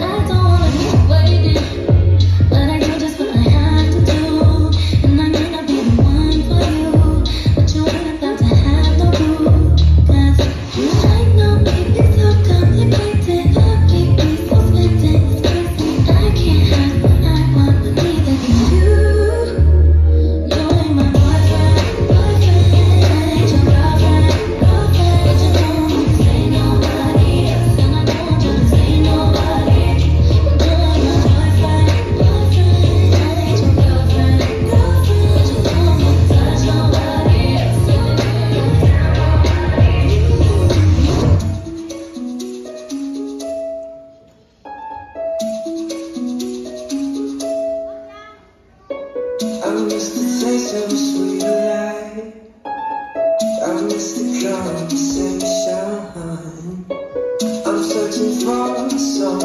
I don't I miss the taste of sweet life. I miss the conversation. I'm searching for some